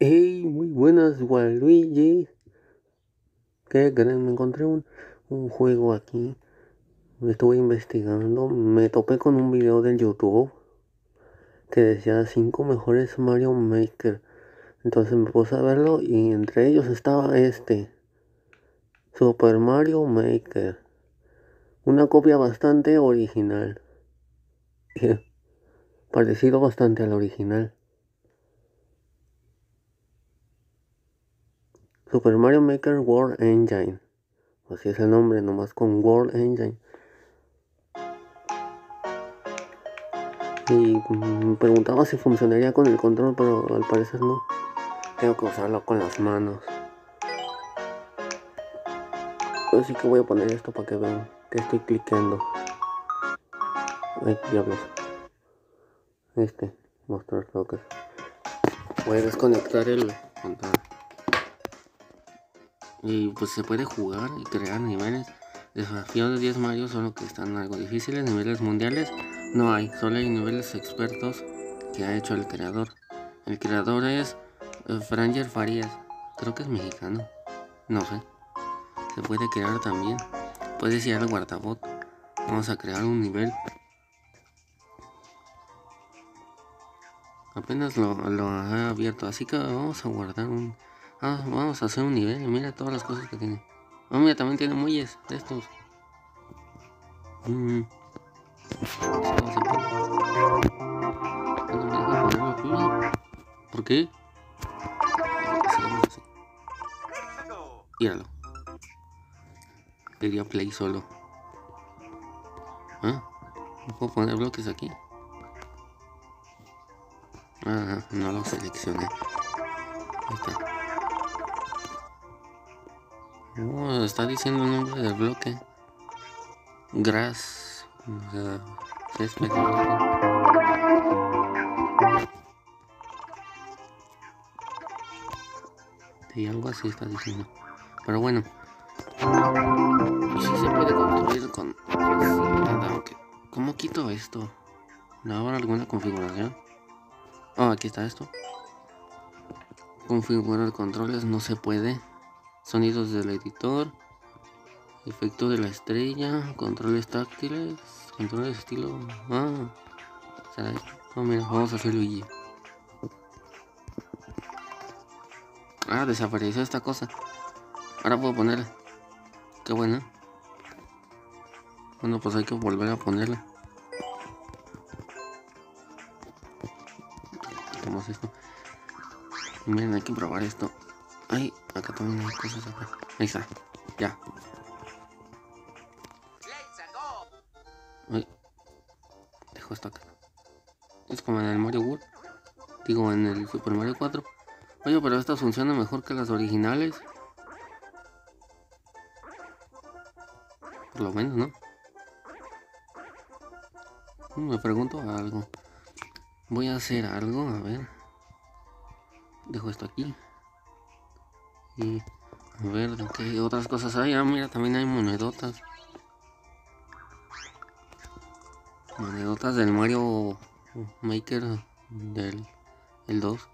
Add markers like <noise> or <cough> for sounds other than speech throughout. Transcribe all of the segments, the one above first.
Hey, muy buenas, Waluigi. ¿Qué creen? Me encontré un, un juego aquí. Estuve investigando. Me topé con un video del YouTube que decía 5 mejores Mario Maker. Entonces me puse a verlo y entre ellos estaba este. Super Mario Maker. Una copia bastante original. <laughs> Parecido bastante al original. Super Mario Maker World Engine. Así es el nombre, nomás con World Engine. Y me preguntaba si funcionaría con el control, pero al parecer no. Tengo que usarlo con las manos. Así que voy a poner esto para que vean que estoy clicando. Ay, diablos. Este, mostrar focus. Voy a desconectar el control. Y pues se puede jugar y crear niveles. Desafíos de 10 Mario solo que están algo difíciles. Niveles mundiales no hay, solo hay niveles expertos que ha hecho el creador. El creador es eh, Franger Farías. Creo que es mexicano. No sé. Se puede crear también. Puedes ir al guardabot. Vamos a crear un nivel. Apenas lo, lo he abierto, así que vamos a guardar un... Ah, vamos a hacer un nivel. Mira todas las cosas que tiene. Oh, mira, también tiene muelles de estos. Mm. ¿Por qué? Míralo. Quería play solo. ¿Ah? ¿Puedo poner bloques aquí? Ah, no lo seleccioné. Ahí está. Oh, está diciendo el nombre del bloque. Grass. O sea. Sí, algo así está diciendo. Pero bueno. Y si se puede construir con... ¿Cómo quito esto? ¿No habrá alguna configuración? Oh, aquí está esto. Configurar controles no se puede. Sonidos del editor. Efecto de la estrella. Controles táctiles. Controles estilo. Ah. Oh, mira, vamos a hacer Luigi. Ah, desapareció esta cosa. Ahora puedo ponerla. Qué buena. Bueno, pues hay que volver a ponerla. Esto. Miren, hay que probar esto. Ay, acá también hay cosas acá. Ahí está. Ya. Dejo esto acá. Es como en el Mario World. Digo, en el Super Mario 4. Oye, pero esta funciona mejor que las originales. Por lo menos, ¿no? Me pregunto algo. Voy a hacer algo, a ver. Dejo esto aquí. Y a ver, ¿qué otras cosas hay? Ah, mira, también hay monedotas. Monedotas del Mario Maker del el 2.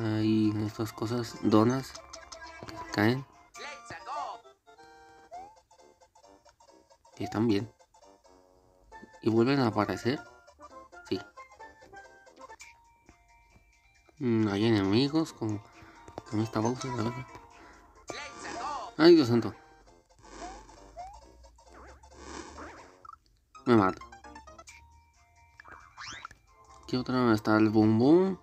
Hay estas cosas, donas que caen. Que están bien. ¿Y vuelven a aparecer? Sí. Mm, hay enemigos con, con esta Bowser, a ver. Ay, Dios santo. Me mato. ¿Qué otra? Está el Boom Boom.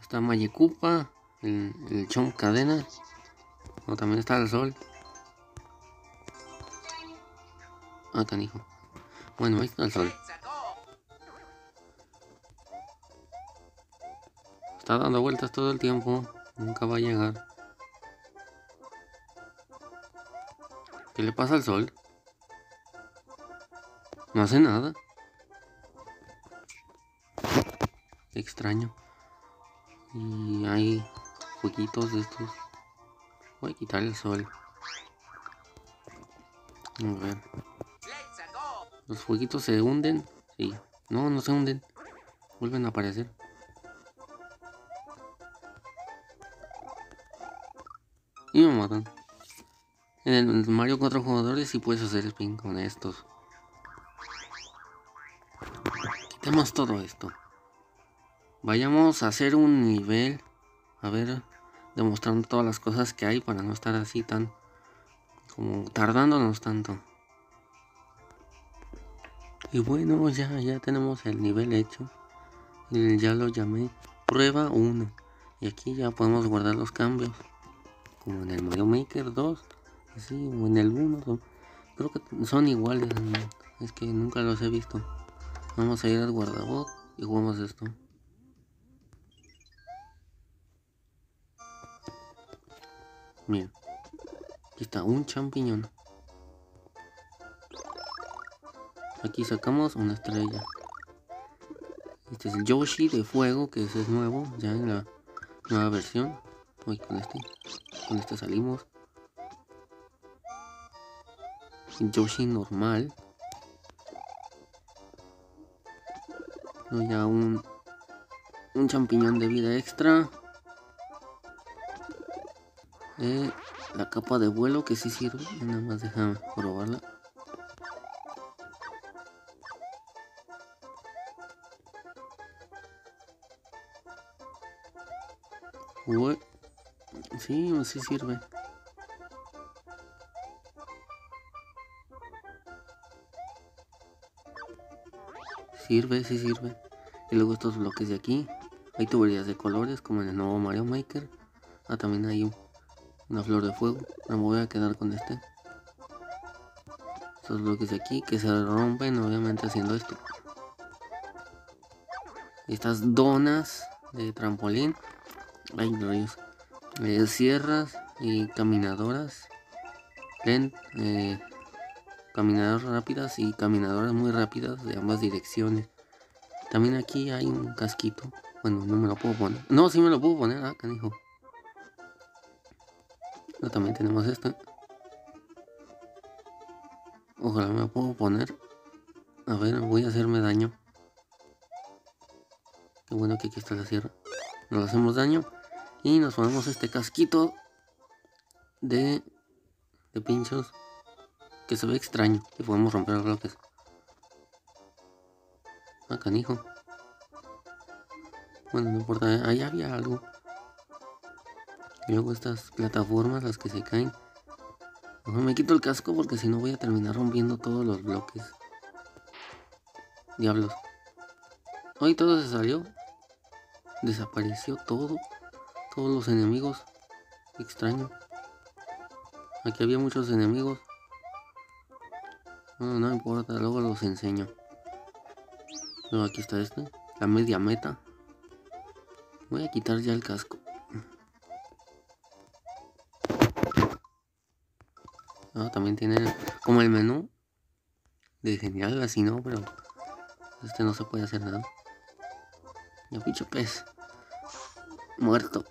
Está Mayekupa. El, el Cadena. O también está el Sol. Ah, canijo. Bueno, ahí está el Sol. Está dando vueltas todo el tiempo. Nunca va a llegar. ¿Qué le pasa al sol? No hace nada. Extraño. Y hay jueguitos de estos. Voy a quitar el sol. A ver. Los fueguitos se hunden. Sí. No, no se hunden. Vuelven a aparecer. En el Mario 4 jugadores sí puedes hacer spin con estos. Quitemos todo esto. Vayamos a hacer un nivel. A ver, demostrando todas las cosas que hay para no estar así tan... Como tardándonos tanto. Y bueno, ya, ya tenemos el nivel hecho. Ya lo llamé prueba 1. Y aquí ya podemos guardar los cambios. Como en el Mario Maker 2. Así, o en el 1. Creo que son iguales. Es que nunca los he visto. Vamos a ir al guardabot y jugamos esto. Mira. Aquí está un champiñón. Aquí sacamos una estrella. Este es el Yoshi de fuego, que es nuevo, ya en la nueva versión. Hoy con este. Con este salimos. Yoshi normal. ya un, un champiñón de vida extra. Eh, la capa de vuelo que sí sirve. Nada más déjame probarla. Sí, sí sirve. Sirve, sí sirve. Y luego estos bloques de aquí. Hay tuberías de colores como en el nuevo Mario Maker. Ah, también hay una flor de fuego. me voy a quedar con este. Estos bloques de aquí que se rompen obviamente haciendo esto. Estas donas de trampolín. Ay, rayos. Eh, sierras y caminadoras. Eh, caminadoras rápidas y caminadoras muy rápidas de ambas direcciones. También aquí hay un casquito. Bueno, no me lo puedo poner. No, sí me lo puedo poner, ah, canijo. No, también tenemos esto. Ojalá me lo puedo poner. A ver, voy a hacerme daño. Qué bueno que aquí está la sierra. Nos hacemos daño. Y nos ponemos este casquito de, pinchos que se ve extraño y podemos romper los bloques. Ah, canijo. Bueno, no importa, ahí había algo. Luego estas plataformas, las que se caen. No me quito el casco porque si no voy a terminar rompiendo todos los bloques. Diablos. Hoy todo se salió. Desapareció todo. Todos los enemigos. Extraño. Aquí había muchos enemigos. No, no importa, luego los enseño. Luego aquí está este, la media meta. Voy a quitar ya el casco. Ah, también tiene como el menú de genial, así no, pero este no se puede hacer nada. Ya pinche pez. Muerto.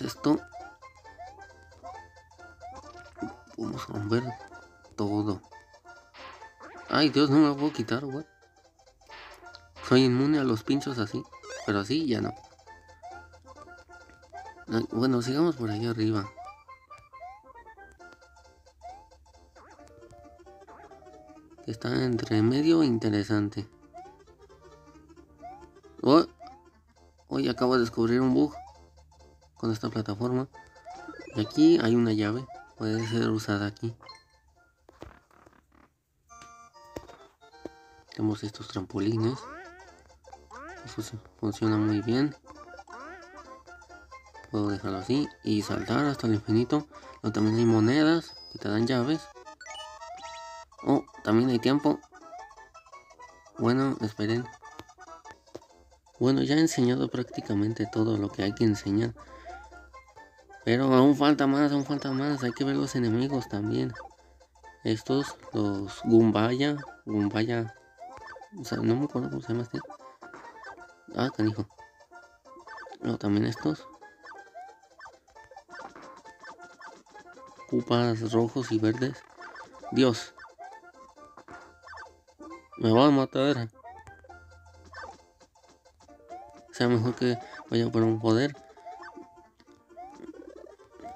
Esto. Vamos a romper todo. Ay, Dios, no me lo puedo quitar. Soy inmune a los pinchos así. Pero así ya no. Bueno, sigamos por ahí arriba. Está entre medio interesante. Oh, hoy acabo de descubrir un bug con esta plataforma. Y aquí hay una llave. Puede ser usada aquí. Tenemos estos trampolines. funciona muy bien. Puedo dejarlo así y saltar hasta el infinito. Pero también hay monedas que te dan llaves. Oh, también hay tiempo. Bueno, esperen. Bueno, ya he enseñado prácticamente todo lo que hay que enseñar. Pero aún falta más, aún falta más. Hay que ver los enemigos también. Estos, los Gumbaya. Gumbaya no me acuerdo cómo se llama este. Ah, canijo. No, también estos. Cupas rojos y verdes. Dios. Me va a matar. O sea, mejor que vaya por un poder.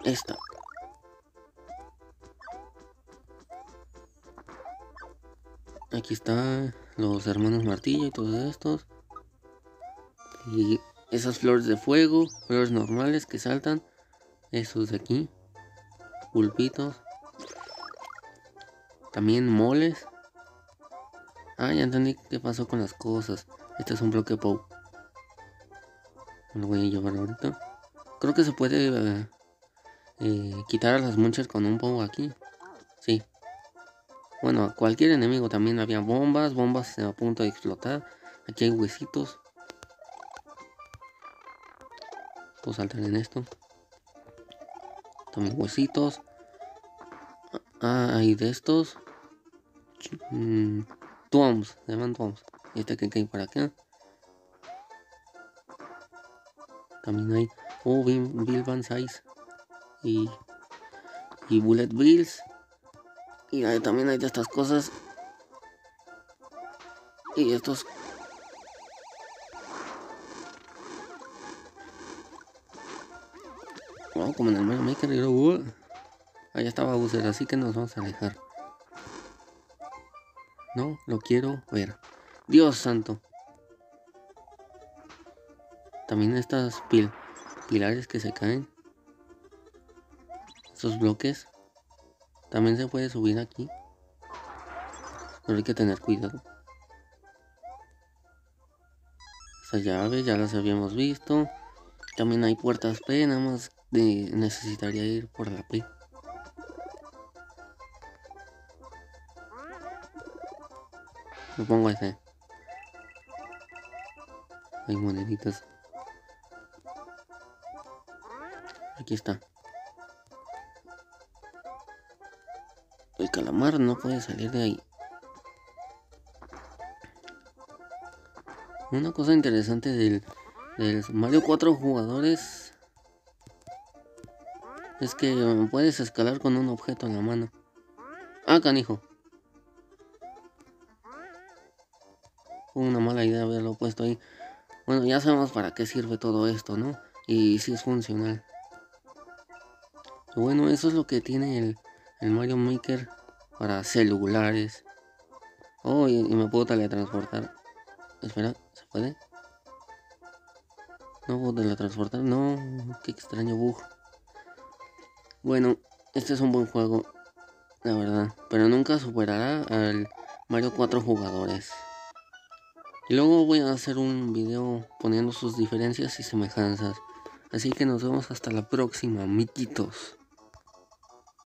Esta. Aquí está los hermanos martillo y todos estos. Y esas flores de fuego, flores normales que saltan. Esos de aquí. Pulpitos. También moles. Ah, ya entendí qué pasó con las cosas. Este es un bloque. Me lo voy a llevar ahorita. Creo que se puede eh, eh, quitar a las muchas con un Pou aquí. Sí. Bueno, cualquier enemigo también había bombas, bombas a punto de explotar. Aquí hay huesitos. Puedo saltar en esto. También huesitos. Ah, hay de estos. Mm, toms, se llaman este que hay por acá. También hay. Oh, Bill, Van Size. Y. Y Bullet Bills. Y también hay de estas cosas. Y estos como en el Mario Maker. Ahí estaba Bowser, así que nos vamos a alejar. No, lo quiero ver. Dios santo. También estas pil pilares que se caen. Estos bloques. También se puede subir aquí. Pero hay que tener cuidado. Estas llaves ya las habíamos visto. También hay puertas P, nada más de, necesitaría ir por la P. Lo pongo ese. Hay moneditas. Aquí está. Calamar no puede salir de ahí. Una cosa interesante del Mario 4 jugadores es que puedes escalar con un objeto en la mano. Ah, canijo. Fue una mala idea haberlo puesto ahí. Bueno, ya sabemos para qué sirve todo esto, ¿no? Y si es funcional. Bueno, eso es lo que tiene el, el Mario Maker para celulares. Oh, y me puedo teletransportar. Espera, ¿se puede? No de la transportar, no, qué extraño bug. Bueno, este es un buen juego, la verdad, pero nunca superará al Mario 4 jugadores. Y luego voy a hacer un video poniendo sus diferencias y semejanzas. Así que nos vemos hasta la próxima, miquitos.